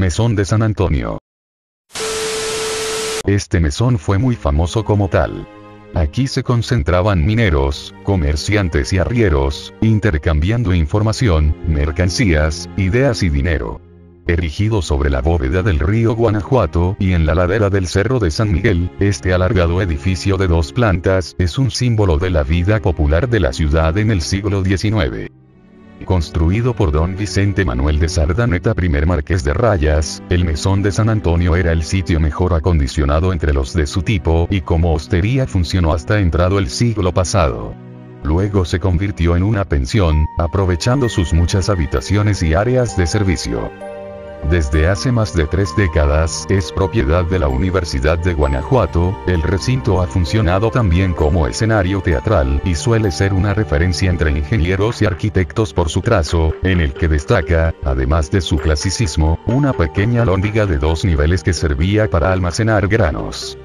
Mesón de San Antonio. Este mesón fue muy famoso como tal. Aquí se concentraban mineros, comerciantes y arrieros, intercambiando información, mercancías, ideas y dinero. Erigido sobre la bóveda del río Guanajuato y en la ladera del Cerro de San Miguel, este alargado edificio de dos plantas es un símbolo de la vida popular de la ciudad en el siglo XIX. Construido por don Vicente Manuel de Sardaneta, primer marqués de Rayas, el mesón de San Antonio era el sitio mejor acondicionado entre los de su tipo y como hostería funcionó hasta entrado el siglo pasado. Luego se convirtió en una pensión, aprovechando sus muchas habitaciones y áreas de servicio. Desde hace más de tres décadas es propiedad de la Universidad de Guanajuato, el recinto ha funcionado también como escenario teatral y suele ser una referencia entre ingenieros y arquitectos por su trazo, en el que destaca, además de su clasicismo, una pequeña lóndiga de dos niveles que servía para almacenar granos.